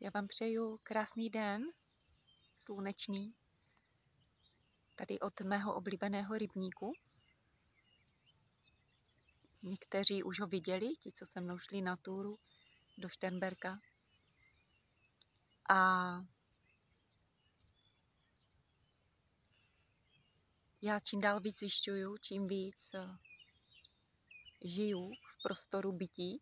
Já vám přeju krásný den, slunečný, tady od mého oblíbeného rybníku. Někteří už ho viděli, ti, co se mnou šli na túru do Šternberka. A já čím dál víc zjišťuju, čím víc eh, žiju v prostoru bytí,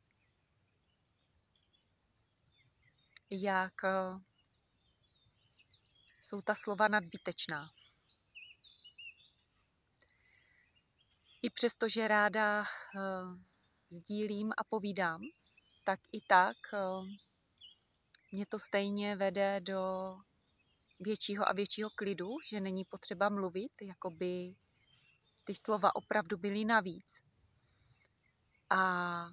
jak eh, jsou ta slova nadbytečná. I přesto, že ráda uh, sdílím a povídám, tak i tak uh, mě to stejně vede do většího a většího klidu, že není potřeba mluvit, jako by ty slova opravdu byly navíc. A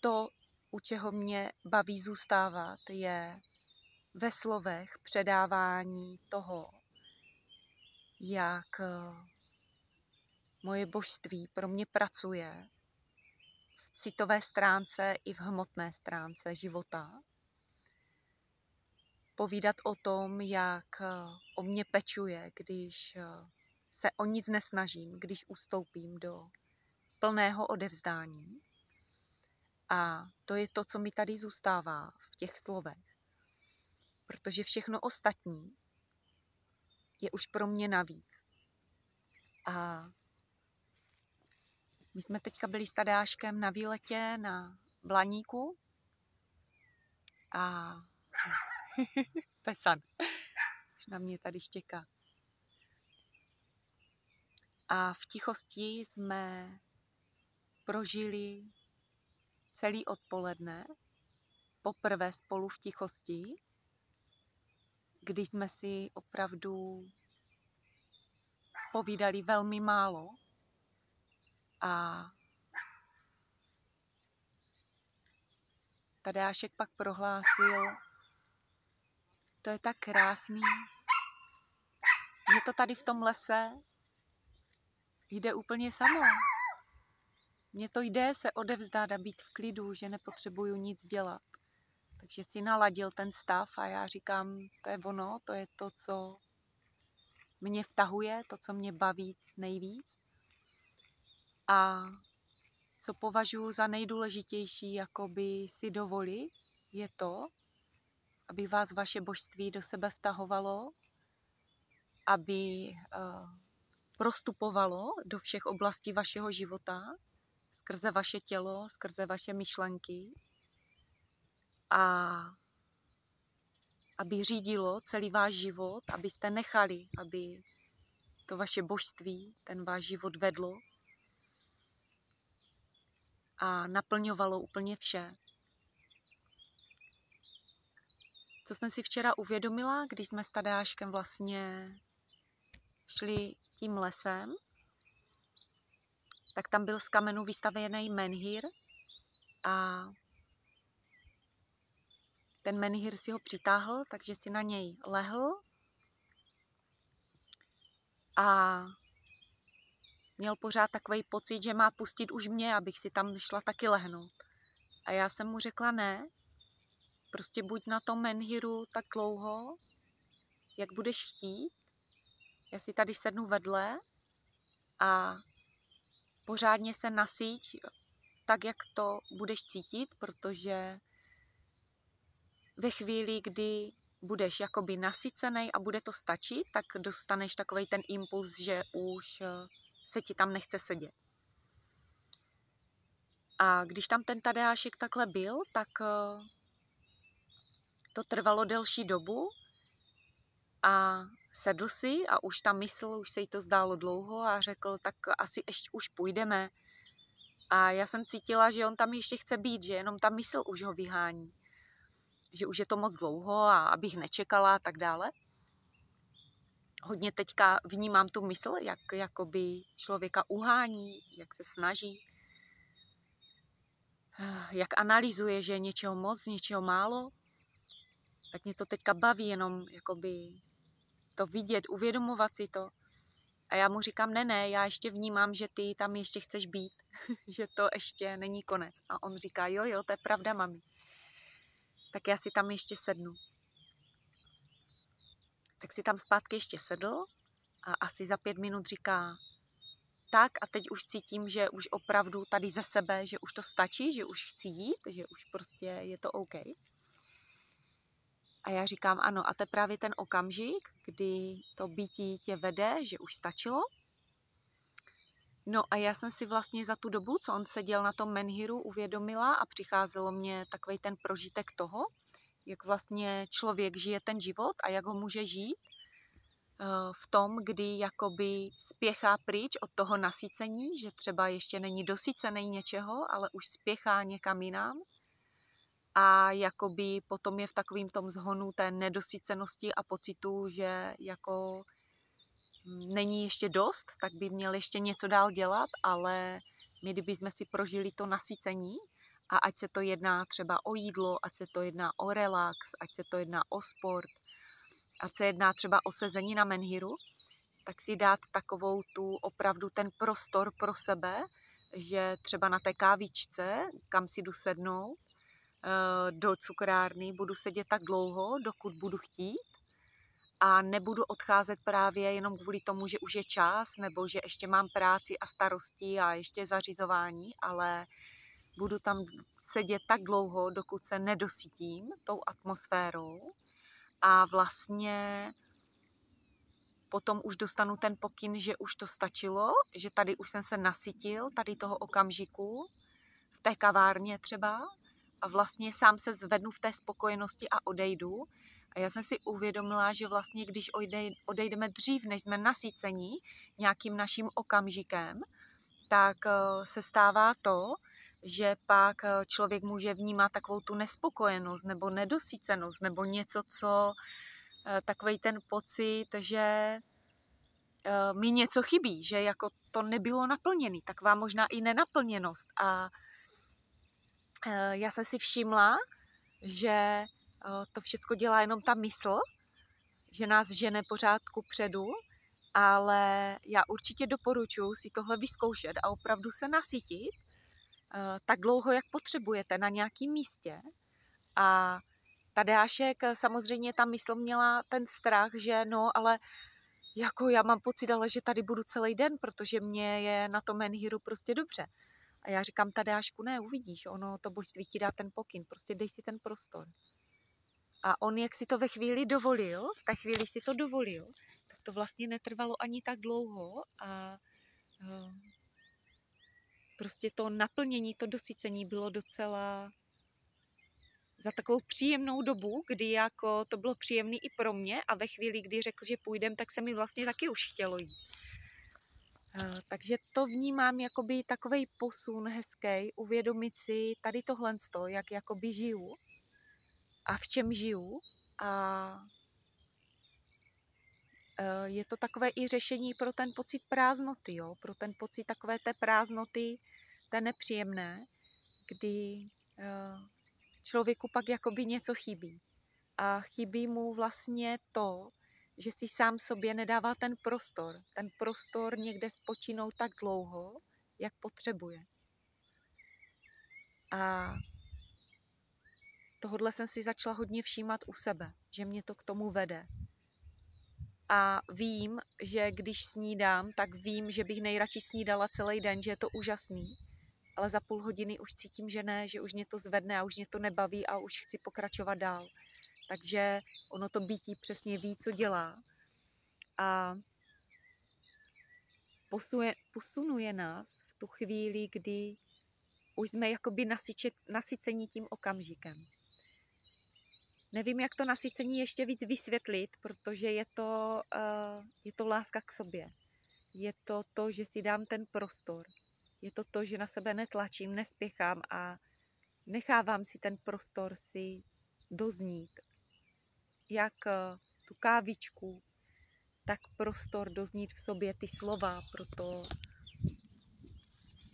to, u čeho mě baví zůstávat, je ve slovech předávání toho, jak eh, moje božství pro mě pracuje v citové stránce i v hmotné stránce života. Povídat o tom, jak eh, o mě pečuje, když eh, se o nic nesnažím, když ustoupím do plného odevzdání. A to je to, co mi tady zůstává v těch slovech. Protože všechno ostatní je už pro mě navíc. A my jsme teďka byli s Tadáškem na výletě na Blaníku a pesan, už na mě tady štěká. A v tichosti jsme prožili celý odpoledne, poprvé spolu v tichosti, kdy jsme si opravdu povídali velmi málo a Tadášek pak prohlásil, to je tak krásný, mě to tady v tom lese. Jde úplně samo. Mně to jde se odevzdát a být v klidu, že nepotřebuju nic dělat. Takže si naladil ten stav a já říkám, to je ono, to je to, co mě vtahuje, to, co mě baví nejvíc. A co považuji za nejdůležitější, jakoby si dovoli, je to, aby vás vaše božství do sebe vtahovalo, aby uh, prostupovalo do všech oblastí vašeho života, skrze vaše tělo, skrze vaše myšlenky a aby řídilo celý váš život, abyste nechali, aby to vaše božství, ten váš život vedlo a naplňovalo úplně vše. Co jsem si včera uvědomila, když jsme s Tadáškem vlastně šli tím lesem, tak tam byl z kamenu vystavěný menhir a ten menhir si ho přitáhl, takže si na něj lehl a měl pořád takový pocit, že má pustit už mě, abych si tam šla taky lehnout. A já jsem mu řekla ne, prostě buď na tom menhiru tak dlouho, jak budeš chtít. Já si tady sednu vedle a pořádně se nasíť tak, jak to budeš cítit, protože ve chvíli, kdy budeš jakoby nasycený a bude to stačit, tak dostaneš takový ten impuls, že už eh, se ti tam nechce sedět. A když tam ten Tadeášek takhle byl, tak eh, to trvalo delší dobu a sedl si a už ta mysl, už se jí to zdálo dlouho a řekl, tak asi ještě už půjdeme. A já jsem cítila, že on tam ještě chce být, že jenom ta mysl už ho vyhání. Že už je to moc dlouho a abych nečekala a tak dále. Hodně teďka vnímám tu mysl, jak jakoby člověka uhání, jak se snaží, jak analyzuje, že je něčeho moc, něčeho málo. Tak mě to teďka baví jenom jakoby to vidět, uvědomovat si to. A já mu říkám, ne, ne, já ještě vnímám, že ty tam ještě chceš být, že to ještě není konec. A on říká, jo, jo, to je pravda, mami. tak já si tam ještě sednu. Tak si tam zpátky ještě sedl a asi za pět minut říká, tak a teď už cítím, že už opravdu tady ze sebe, že už to stačí, že už chci jít, že už prostě je to OK. A já říkám ano, a to je právě ten okamžik, kdy to bytí tě vede, že už stačilo. No a já jsem si vlastně za tu dobu, co on seděl na tom menhiru, uvědomila a přicházelo mě takový ten prožitek toho, jak vlastně člověk žije ten život a jak ho může žít eh, v tom, kdy jakoby spěchá pryč od toho nasycení, že třeba ještě není dosycený něčeho, ale už spěchá někam jinam a jakoby potom je v takovém tom zhonu té nedosycenosti a pocitu, že jako není ještě dost, tak by měl ještě něco dál dělat, ale my kdybychom si prožili to nasycení a ať se to jedná třeba o jídlo, ať se to jedná o relax, ať se to jedná o sport, ať se jedná třeba o sezení na menhiru, tak si dát takovou tu opravdu ten prostor pro sebe, že třeba na té kávičce, kam si jdu sednout, do cukrárny, budu sedět tak dlouho, dokud budu chtít. A nebudu odcházet právě jenom kvůli tomu, že už je čas nebo že ještě mám práci a starosti a ještě zařizování, ale budu tam sedět tak dlouho, dokud se nedosytím tou atmosférou. A vlastně potom už dostanu ten pokyn, že už to stačilo, že tady už jsem se nasytil, tady toho okamžiku, v té kavárně třeba, a vlastně sám se zvednu v té spokojenosti a odejdu. A já jsem si uvědomila, že vlastně když odejdeme dřív, než jsme nasycení nějakým naším okamžikem, tak eh, se stává to, že pak eh, člověk může vnímat takovou tu nespokojenost nebo nedosycenost nebo něco, co eh, takový ten pocit, že mi něco chybí, že jako to nebylo naplněné, taková možná i nenaplněnost a já jsem si všimla, že eh, to všechno dělá jenom ta mysl, že nás žene pořádku předu, ale já určitě doporučuji si tohle vyzkoušet a opravdu se nasytit eh, tak dlouho, jak potřebujete na nějakém místě. A Tadášek samozřejmě ta mysl měla ten strach, že no, ale jako já mám pocit, ale že tady budu celý den, protože mě je na tom menhiru prostě dobře. A já říkám, Tadášku, ne, uvidíš, ono to božství ti dá ten pokyn, prostě dej si ten prostor. A on, jak si to ve chvíli dovolil, v té chvíli si to dovolil, tak to vlastně netrvalo ani tak dlouho a uh, prostě to naplnění, to dosycení bylo docela za takovou příjemnou dobu, kdy jako to bylo příjemný i pro mě a ve chvíli, kdy řekl, že půjdem, tak se mi vlastně taky už chtělo jít. Eh, takže to vnímám jakoby takový posun hezký, uvědomit si tady tohle, jak jakoby žiju a v čem žiju a eh, je to takové i řešení pro ten pocit prázdnoty, jo? pro ten pocit takové té prázdnoty, té nepříjemné, kdy eh, člověku pak jakoby něco chybí. A chybí mu vlastně to, že si sám sobě nedává ten prostor. Ten prostor někde spočinout tak dlouho, jak potřebuje. A tohodle jsem si začala hodně všímat u sebe, že mě to k tomu vede. A vím, že když snídám, tak vím, že bych nejradši snídala celý den, že je to úžasný. Ale za půl hodiny už cítím, že ne, že už mě to zvedne a už mě to nebaví a už chci pokračovat dál. Takže ono to bytí přesně ví, co dělá. A posuje, posunuje nás v tu chvíli, kdy už jsme jakoby nasyčet, nasycení tím okamžikem. Nevím, jak to nasycení ještě víc vysvětlit, protože je to, uh, je to láska k sobě. Je to to, že si dám ten prostor. Je to to, že na sebe netlačím, nespěchám a nechávám si ten prostor si doznít jak eh, tu kávičku, tak prostor doznít v sobě ty slova, proto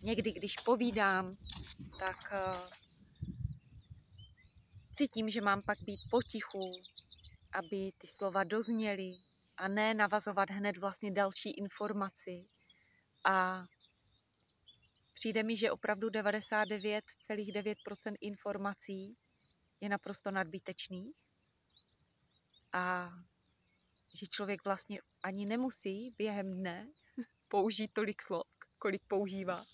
někdy, když povídám, tak eh, cítím, že mám pak být potichu, aby ty slova dozněly a ne navazovat hned vlastně další informaci. A přijde mi, že opravdu 99,9% informací je naprosto nadbytečný a že člověk vlastně ani nemusí během dne použít tolik slov, kolik používá.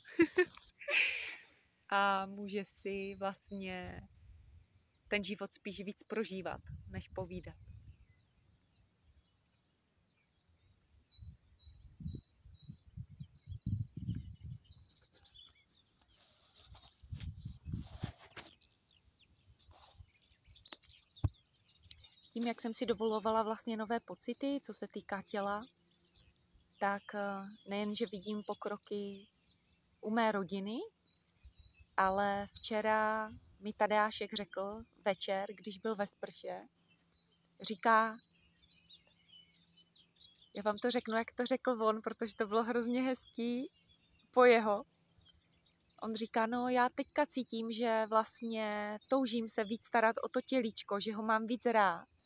a může si vlastně ten život spíš víc prožívat, než povídat. Tím, jak jsem si dovolovala vlastně nové pocity, co se týká těla, tak eh, nejen, že vidím pokroky u mé rodiny, ale včera mi Tadeášek řekl večer, když byl ve sprše, říká, já vám to řeknu, jak to řekl on, protože to bylo hrozně hezký po jeho. On říká, no já teďka cítím, že vlastně toužím se víc starat o to tělíčko, že ho mám víc rád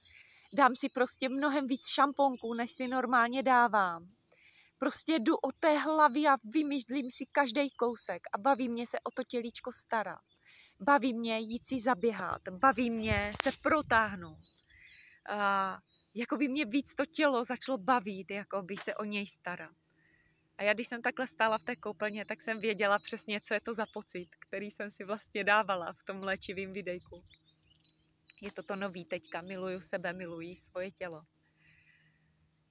dám si prostě mnohem víc šamponků, než si normálně dávám. Prostě jdu o té hlavy a vymýšlím si každý kousek a baví mě se o to tělíčko starat. Baví mě jít si zaběhat, baví mě se protáhnout. A jako by mě víc to tělo začalo bavit, jako by se o něj starat. A já když jsem takhle stála v té koupelně, tak jsem věděla přesně, co je to za pocit, který jsem si vlastně dávala v tom léčivém videjku je to to nový teďka, miluju sebe, miluji svoje tělo.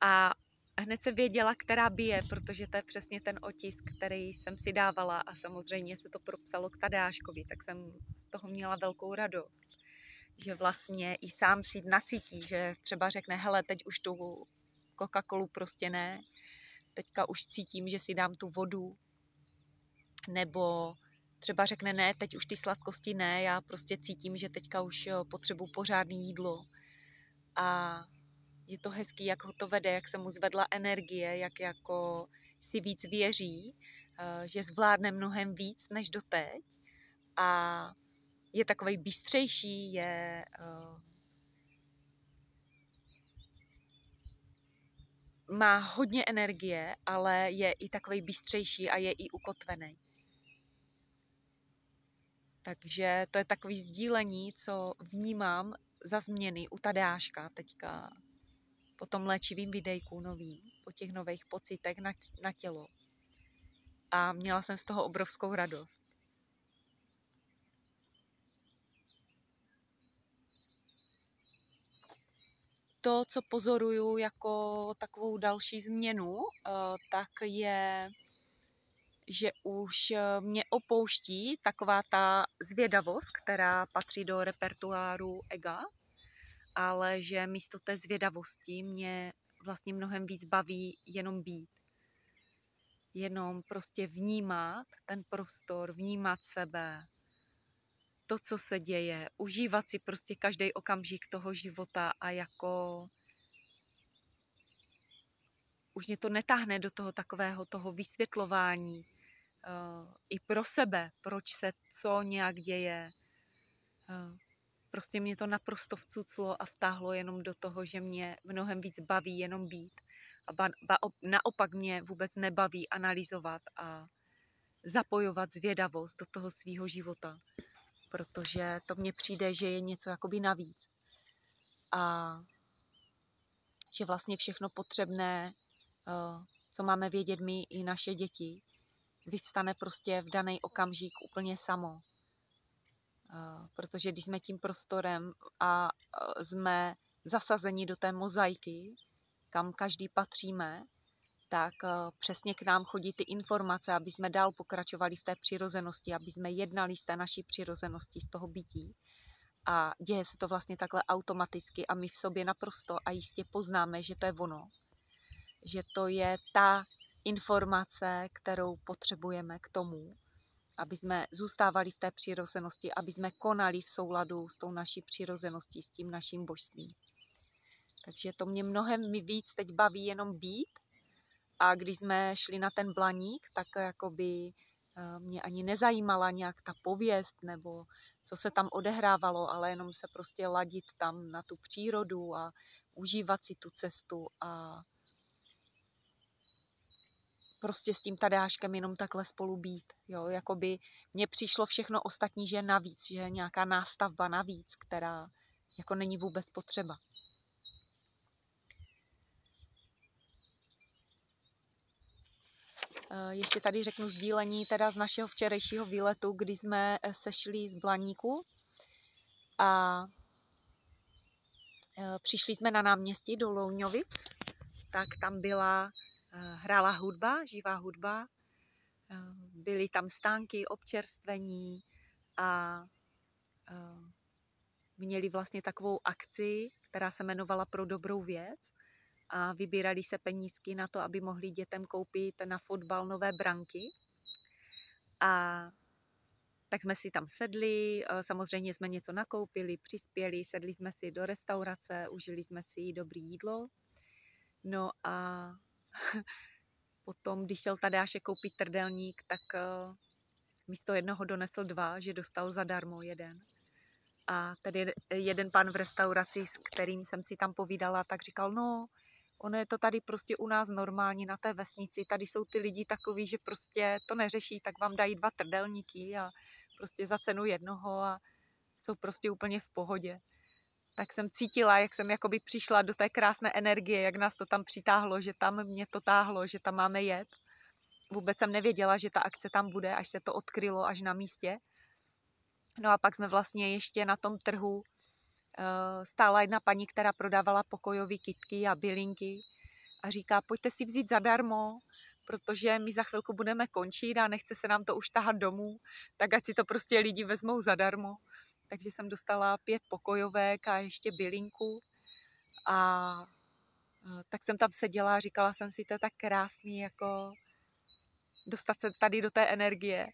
A hned se věděla, která bije, protože to je přesně ten otisk, který jsem si dávala a samozřejmě se to propsalo k Tadáškovi, tak jsem z toho měla velkou radost. Že vlastně i sám si nacítí, že třeba řekne, hele, teď už tu Coca-Colu prostě ne, teďka už cítím, že si dám tu vodu, nebo třeba řekne ne, teď už ty sladkosti ne, já prostě cítím, že teďka už potřebuji pořádné jídlo. A je to hezký, jak ho to vede, jak se mu zvedla energie, jak jako si víc věří, eh, že zvládne mnohem víc než doteď a je takovej bystřejší, je eh, má hodně energie, ale je i takový bystřejší a je i ukotvený. Takže to je takový sdílení, co vnímám za změny u Tadáška teďka po tom léčivým videjku novým, po těch nových pocitech na, na tělo. A měla jsem z toho obrovskou radost. To, co pozoruju jako takovou další změnu, eh, tak je že už eh, mě opouští taková ta zvědavost, která patří do repertoáru ega, ale že místo té zvědavosti mě vlastně mnohem víc baví jenom být. Jenom prostě vnímat ten prostor, vnímat sebe, to, co se děje, užívat si prostě každý okamžik toho života a jako už mě to netáhne do toho takového toho vysvětlování i pro sebe, proč se co nějak děje. Uh, prostě mě to naprosto vcuclo a vtáhlo jenom do toho, že mě mnohem víc baví jenom být. A ba, ba, naopak mě vůbec nebaví analyzovat a zapojovat zvědavost do toho svého života, protože to mně přijde, že je něco jakoby navíc. A že vlastně všechno potřebné Eh, co máme vědět my i naše děti, vyvstane prostě v daný okamžik úplně samo. Eh, protože když jsme tím prostorem a eh, jsme zasazeni do té mozaiky, kam každý patříme, tak přesně k nám chodí ty informace, aby jsme dál pokračovali v té přirozenosti, aby jsme jednali z té naší přirozenosti, z toho bytí. A děje se to vlastně takhle automaticky a my v sobě naprosto a jistě poznáme, že to je ono že to je ta informace, kterou potřebujeme k tomu, aby jsme zůstávali v té přirozenosti, aby jsme konali v souladu s tou naší přirozeností, s tím naším božstvím. Takže to mě mnohem mi víc teď baví jenom být. A když jsme šli na ten blaník, tak jakoby eh, mě ani nezajímala nějak ta pověst nebo co se tam odehrávalo, ale jenom se prostě ladit tam na tu přírodu a užívat si tu cestu a prostě s tím tadáškem jenom takhle spolu být. Jo, jakoby mně přišlo všechno ostatní, že je navíc, že je nějaká nástavba navíc, která jako není vůbec potřeba. Eh, ještě tady řeknu sdílení teda z našeho včerejšího výletu, kdy jsme eh, sešli z Blaníku a eh, přišli jsme na náměstí do Louňovic, tak tam byla, hrála hudba, živá hudba, byly tam stánky, občerstvení a měli vlastně takovou akci, která se jmenovala Pro dobrou věc a vybírali se penízky na to, aby mohli dětem koupit na fotbal nové branky. A tak jsme si tam sedli, samozřejmě jsme něco nakoupili, přispěli, sedli jsme si do restaurace, užili jsme si dobrý jídlo. No a potom, když chtěl Tadáše koupit trdelník, tak místo jednoho donesl dva, že dostal zadarmo jeden. A tady jeden pan v restauraci, s kterým jsem si tam povídala, tak říkal, no, ono je to tady prostě u nás normální na té vesnici, tady jsou ty lidi takový, že prostě to neřeší, tak vám dají dva trdelníky a prostě za cenu jednoho a jsou prostě úplně v pohodě. Tak jsem cítila, jak jsem jakoby přišla do té krásné energie, jak nás to tam přitáhlo, že tam mě to táhlo, že tam máme jet. Vůbec jsem nevěděla, že ta akce tam bude, až se to odkrylo až na místě. No a pak jsme vlastně ještě na tom trhu Eh, stála jedna paní, která prodávala pokojové kitky a bylinky a říká, pojďte si vzít zadarmo, protože my za chvilku budeme končit a nechce se nám to už tahat domů, tak ať si to prostě lidi vezmou zadarmo. Takže jsem dostala pět pokojovek a ještě bylinku a eh, tak jsem tam seděla a říkala jsem si, to je tak krásný, jako dostat se tady do té energie.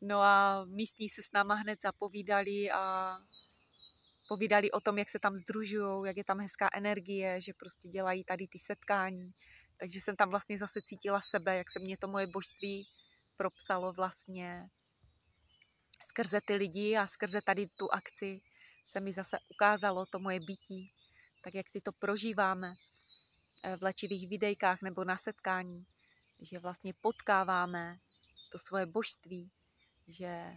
No a místní se s náma hned zapovídali a povídali o tom, jak se tam združují, jak je tam hezká energie, že prostě dělají tady ty setkání. Takže jsem tam vlastně zase cítila sebe, jak se mě to moje božství propsalo vlastně skrze ty lidi a skrze tady tu akci se mi zase ukázalo to moje bytí, tak jak si to prožíváme eh, v léčivých videjkách nebo na setkání, že vlastně potkáváme to svoje božství, že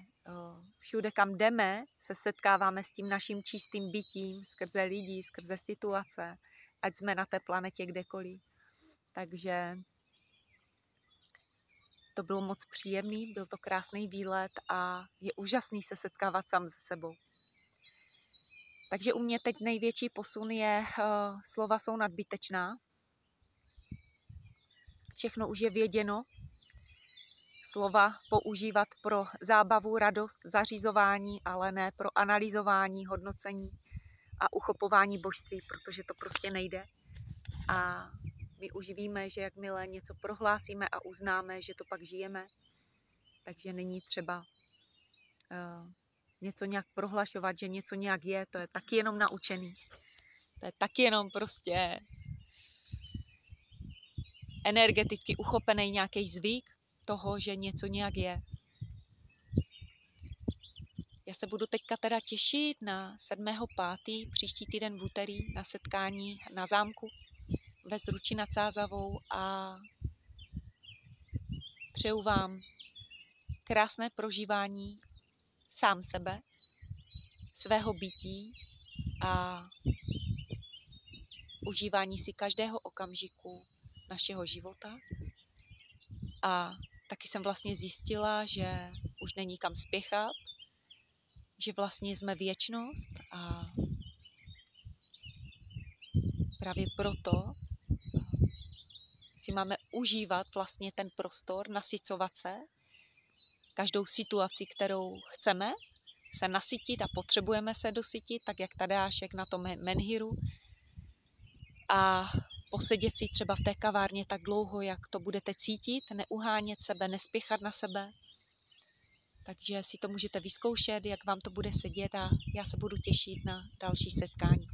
všude, kam jdeme, se setkáváme s tím naším čistým bytím, skrze lidí, skrze situace, ať jsme na té planetě kdekoliv. Takže to bylo moc příjemný, byl to krásný výlet a je úžasný se setkávat sám se sebou. Takže u mě teď největší posun je, uh, slova jsou nadbytečná. Všechno už je věděno, slova používat pro zábavu, radost, zařizování, ale ne pro analyzování, hodnocení a uchopování božství, protože to prostě nejde. A my už víme, že jakmile něco prohlásíme a uznáme, že to pak žijeme, takže není třeba uh, něco nějak prohlašovat, že něco nějak je, to je taky jenom naučený. To je taky jenom prostě energeticky uchopený nějaký zvyk, toho, že něco nějak je. Já se budu teďka teda těšit na 7.5. příští týden v úterý na setkání na zámku ve Zruči nad Sázavou a přeju vám krásné prožívání sám sebe, svého bytí a užívání si každého okamžiku našeho života. A taky jsem vlastně zjistila, že už není kam spěchat, že vlastně jsme věčnost a právě proto si máme užívat vlastně ten prostor, nasycovat se, každou situaci, kterou chceme, se nasytit a potřebujeme se dosytit, tak jak Tadeášek na tom menhiru. A posedět si třeba v té kavárně tak dlouho, jak to budete cítit, neuhánět sebe, nespěchat na sebe. Takže si to můžete vyzkoušet, jak vám to bude sedět a já se budu těšit na další setkání.